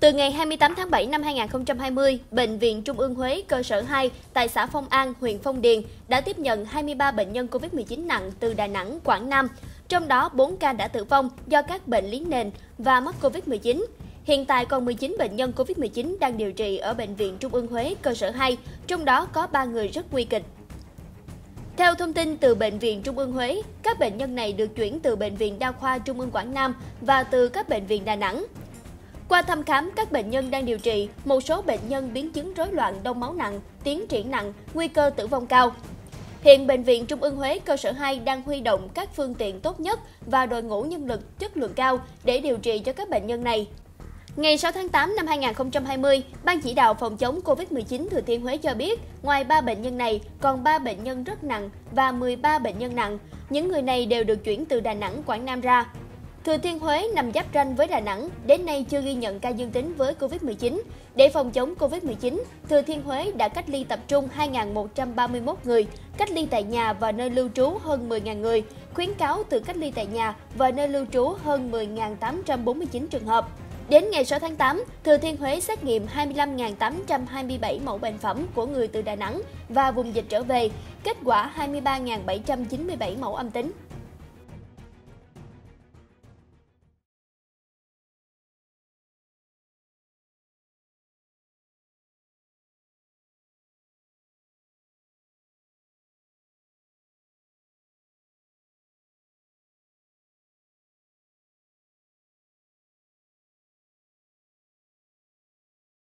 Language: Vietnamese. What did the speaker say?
Từ ngày 28 tháng 7 năm 2020, Bệnh viện Trung ương Huế cơ sở 2 tại xã Phong An, huyện Phong Điền đã tiếp nhận 23 bệnh nhân COVID-19 nặng từ Đà Nẵng, Quảng Nam. Trong đó, 4 ca đã tử vong do các bệnh lý nền và mắc COVID-19. Hiện tại còn 19 bệnh nhân COVID-19 đang điều trị ở Bệnh viện Trung ương Huế cơ sở 2, trong đó có 3 người rất nguy kịch. Theo thông tin từ Bệnh viện Trung ương Huế, các bệnh nhân này được chuyển từ Bệnh viện Đa khoa Trung ương Quảng Nam và từ các bệnh viện Đà Nẵng. Qua thăm khám các bệnh nhân đang điều trị, một số bệnh nhân biến chứng rối loạn đông máu nặng, tiến triển nặng, nguy cơ tử vong cao. Hiện Bệnh viện Trung ương Huế cơ sở 2 đang huy động các phương tiện tốt nhất và đội ngũ nhân lực chất lượng cao để điều trị cho các bệnh nhân này. Ngày 6 tháng 8 năm 2020, Ban chỉ đạo phòng chống COVID-19 Thừa Thiên Huế cho biết, ngoài 3 bệnh nhân này, còn 3 bệnh nhân rất nặng và 13 bệnh nhân nặng. Những người này đều được chuyển từ Đà Nẵng, Quảng Nam ra. Thừa Thiên Huế nằm giáp ranh với Đà Nẵng, đến nay chưa ghi nhận ca dương tính với Covid-19. Để phòng chống Covid-19, Thừa Thiên Huế đã cách ly tập trung 2.131 người, cách ly tại nhà và nơi lưu trú hơn 10.000 người, khuyến cáo tự cách ly tại nhà và nơi lưu trú hơn 10.849 trường hợp. Đến ngày 6 tháng 8, Thừa Thiên Huế xét nghiệm 25.827 mẫu bệnh phẩm của người từ Đà Nẵng và vùng dịch trở về, kết quả 23.797 mẫu âm tính.